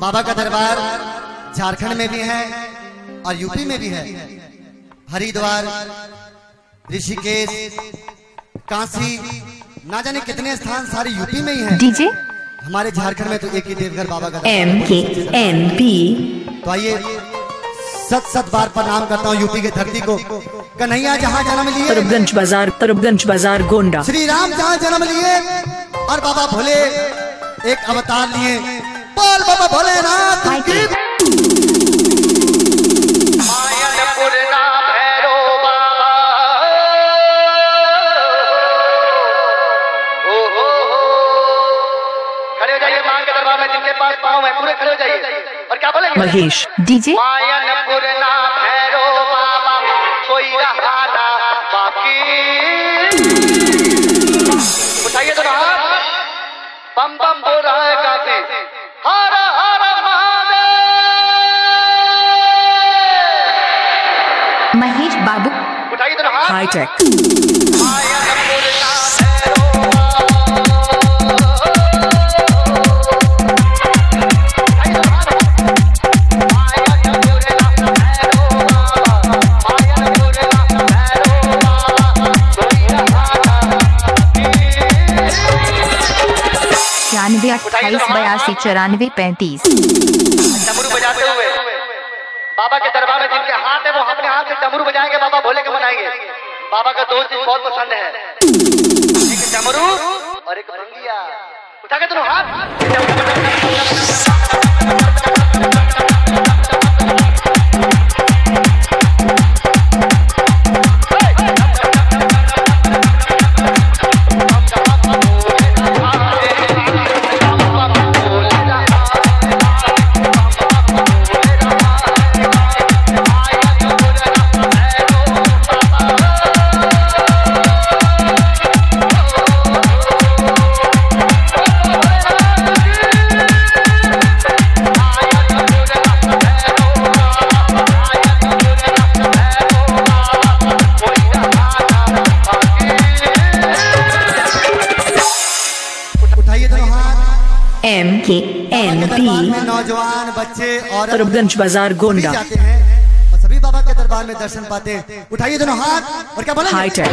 बाबा का दरबार झारखंड में भी है और यूपी में भी है। हरिद्वार ऋषिकेश काशी ना जाने कितने स्थान सारे यूपी में ही है। डीजे? हमारे झारखंड में तो एक ही देवघर बाबा का एम के एम पी तो आइए सत सत बार प्रणाम करता हूँ यूपी की धरती को। कन्हैया जहाँ जन्म लिए। तरबगंज बाज़ार तरबगंज बाज़ार गोंडा। श्री राम जहाँ जन्म लिए। और बाबा भोले एक अवतार लिए। बोल बाबा भोलेनाथ। की मायनपुरना भैरो बाबा ओ हो हो खड़े हो जाइए माँ के दरबार में जिनके पास पाँव है पूरे खड़े हो जाइए। और क्या बोलेंगे? महेश। डीजे? मायनपुरना भैरो बाबा कोई रहा ना बाकी। उठाइए हाथ। बम बम बोल रहा है काफ़ी। हर हर महादेव। महेश बाबू। उठाइए हाथ। हाईटेक छियानवे अट्ठाईस बयासी चौरानवे पैंतीस बजाते हुए। बाबा के दरबार में जिनके हाथ है, वो अपने हाथ से डमरू बजाएँगे, बाबा भोले के बनाएँगे बाबा का दोस्त बहुत पसंद है। एक डमरू और एक भंगिया उठा के तुम हाथ। एम के के पी नौजवान बच्चे और बाज़ार गोंडा। जाते हैं और सभी बाबा के दरबार में दर्शन पाते हैं। उठाइए दोनों हाथ और क्या बोले हाईटेक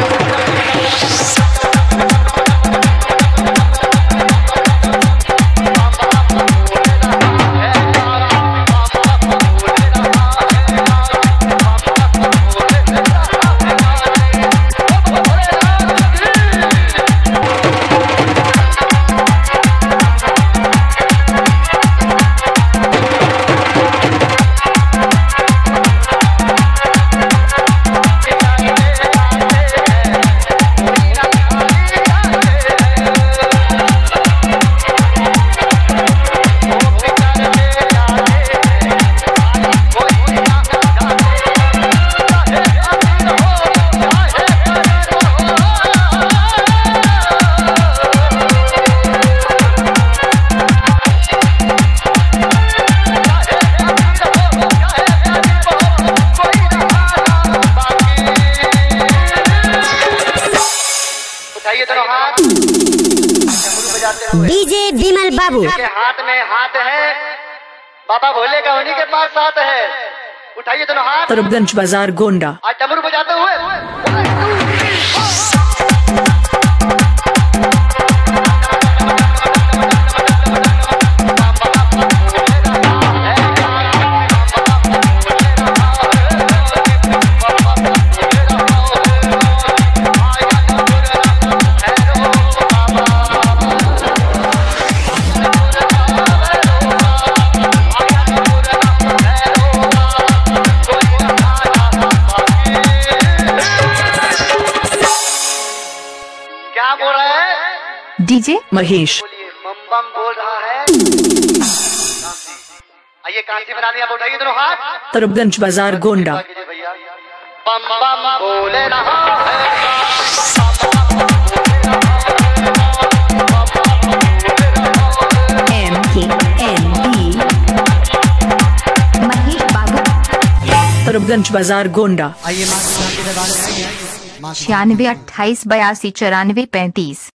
डीजे विमल बाबू। के हाथ में हाथ है। बाबा भोले का उन्हीं के पास साथ है। उठाइए दोनों हाथ। तरबगंज बाज़ार गोंडा। आज डमरू बजाते हुए। डीजे महेश। बम बम बोल रहा है। आइए कांसी बना उठाइए दोनों हाथ तरबगंज बाज़ार गोंडा। बम बम बोले रहा है। M K N P Mahesh Babu. Tarabganj बाज़ार गोंडा। आइए। छियानवे अट्ठाईस बयासी चौरानवे पैंतीस।